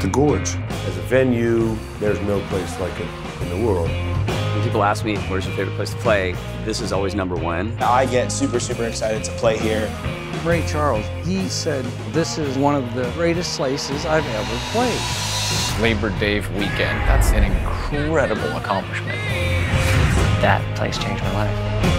The Gorge. As a venue, there's no place like it in the world. When people ask me, where's your favorite place to play, this is always number one. I get super, super excited to play here. Ray Charles, he said, this is one of the greatest places I've ever played. Labor Day weekend, that's an incredible accomplishment. That place changed my life.